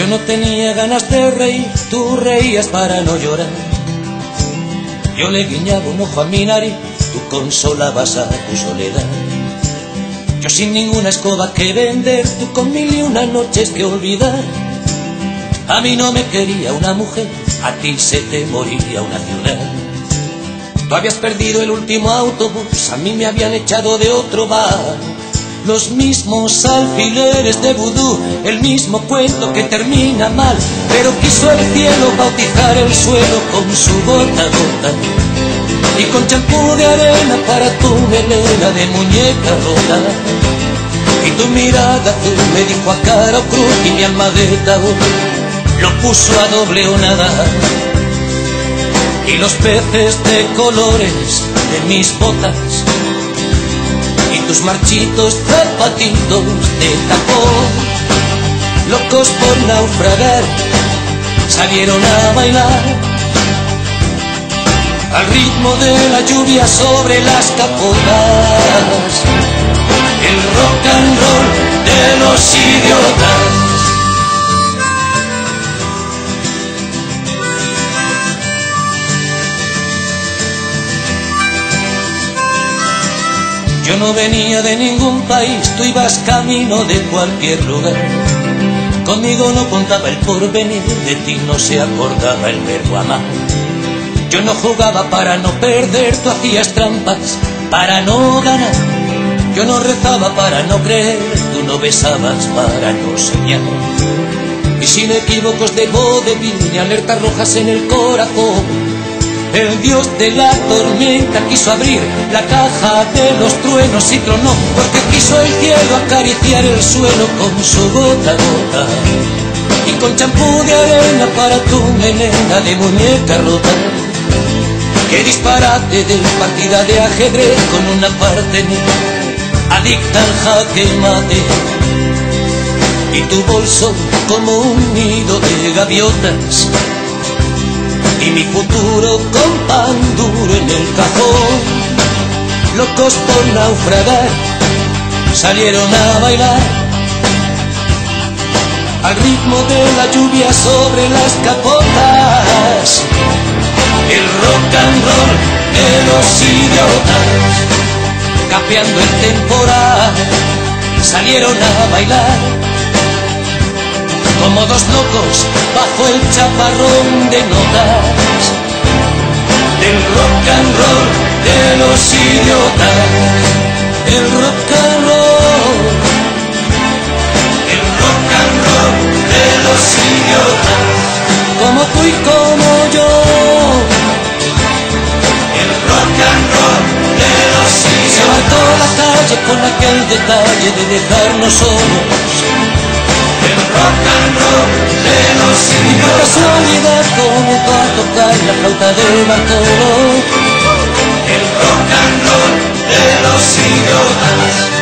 Yo no tenía ganas de reír, tú reías para no llorar. Yo le guiñaba un ojo a mi nariz, tú consolabas a tu soledad. Yo sin ninguna escoba que vender, tú con mil y una noches que olvidar. A mí no me quería una mujer, a ti se te moría una ciudad. Tú habías perdido el último autobús, a mí me habían echado de otro bar. Los mismos alfileres de vudú, el mismo cuento que termina mal, pero quiso el cielo bautizar el suelo con su gota gota. Y con champú de arena para tu melena de muñeca rota. Y tu mirada azul me dijo a cara o cruz y mi alma de tabú lo puso a doble o. Y los peces de colores de mis botas tus marchitos zapatitos de tacón, locos por naufragar, salieron a bailar. Al ritmo de la lluvia sobre las capotas, el rock and roll de los idiotas. Yo no venía de ningún país, tú ibas camino de cualquier lugar. Conmigo no contaba el porvenir, de ti no se acordaba el verbo amar. Yo no jugaba para no perder, tú hacías trampas para no ganar. Yo no rezaba para no creer, tú no besabas para no soñar. Y sin equívocos de vodevil ni alertas rojas en el corazón, el dios de la tormenta quiso abrir la caja de los truenos y tronó, porque quiso el cielo acariciar el suelo con su gota gota. Y con champú de arena para tu melena de muñeca rota. Qué disparate de partida de ajedrez con una parte adicta al jaque mate. Y tu bolso como un nido de gaviotas y mi futuro en el cajón. Locos por naufragar, salieron a bailar al ritmo de la lluvia sobre las capotas. El rock and roll de los idiotas, capeando el temporal, salieron a bailar como dos locos bajo el chaparrón de notas del rock de los idiotas, el rock and roll, el rock and roll de los idiotas, como tú y como yo, el rock and roll de los idiotas, se mató la calle con aquel detalle de dejarnos solos rock and roll de los indios. casualidad comenzó a tocar la flauta de Bartolo. Rock and roll de los idiotas.